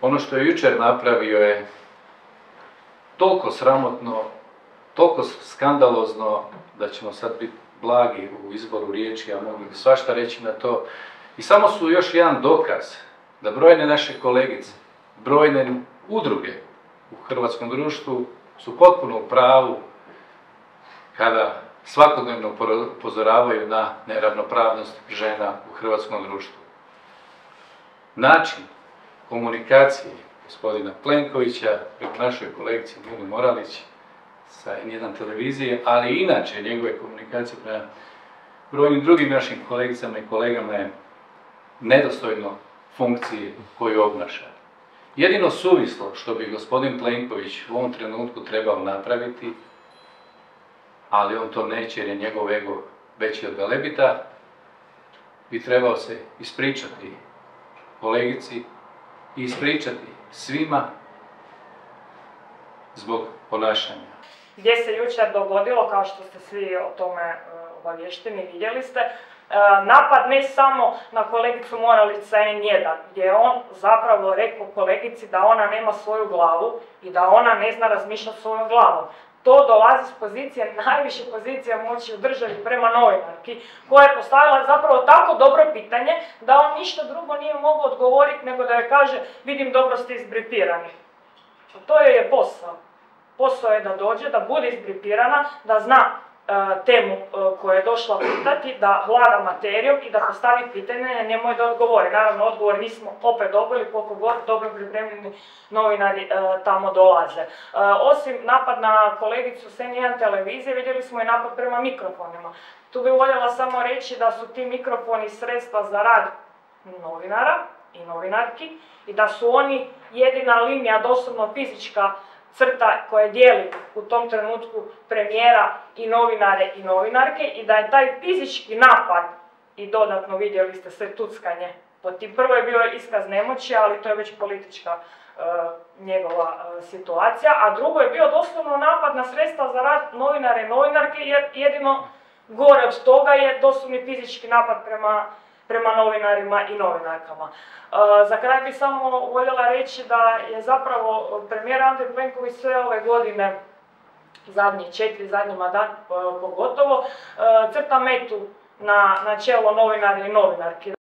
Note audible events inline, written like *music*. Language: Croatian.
ono što je jučer napravio je toliko sramotno, toliko skandalozno da ćemo sad biti blagi u izboru riječi, a mogli bi svašta reći na to. I samo su još jedan dokaz da brojne naše kolegice, brojne udruge u hrvatskom društvu su potpuno u pravu kada svakodnevno upozoravaju na neravnopravnost žena u hrvatskom društvu. Način komunikacije gospodina Plenkovića prema našoj kolegici Mili Moralić sa N1 televizije, ali inače njegove komunikacije prema brojnim drugim našim kolegicama i kolegama je nedostojno funkciji koju obnaša. Jedino suvislo što bi gospodin Plenković u ovom trenutku trebao napraviti, ali on to neće jer je njegov ego veći od Velebita, bi trebao se ispričati kolegici i ispričati svima zbog ponašanja. Gdje se jučer dogodilo, kao što ste svi o tome obavješteni, vidjeli ste, e, napad ne samo na kolegicu Moralica N1, gdje je on zapravo rekao kolegici da ona nema svoju glavu i da ona ne zna razmišljati svojom glavom. To dolazi s pozicije, *laughs* najviše pozicija moći u državi prema novinarki, koja je postavila zapravo tako dobro pitanje da on ništa drugo nije mogao odgovoriti nego da je kaže vidim dobro ste izbripirani. To je posao. Posao je da dođe, da bude izbripirana, da zna temu e, koja je došla pitati, da vlada materijom i da postavi pitanje, nemoj da odgovori. Naravno, odgovor nismo opet dobili koliko god dobro pripremljeni novinari e, tamo dolaze. Osim napad na kolegicu s 1 televizije, vidjeli smo i napad prema mikrofonima. Tu bih voljela samo reći da su ti mikrofoni sredstva za rad novinara i novinarki i da su oni jedina linija, doslovno fizička crta koja dijeli u tom trenutku premijera i novinare i novinarke i da je taj fizički napad i dodatno vidjeli ste sve tuckanje po tim. Prvo je bio iskaz nemoći, ali to je već politička e, njegova e, situacija, a drugo je bio doslovno napad na sredstva za rad novinare i novinarke jer jedino gore od toga je doslovni fizički napad prema prema novinarima i novinarkama. E, za kraj bih samo voljela reći da je zapravo premijer Andrej Plenković sve ove godine zadnje četiri, zadnji mandat pogotovo, e, crta metu na, na čelo novinara i novinarki.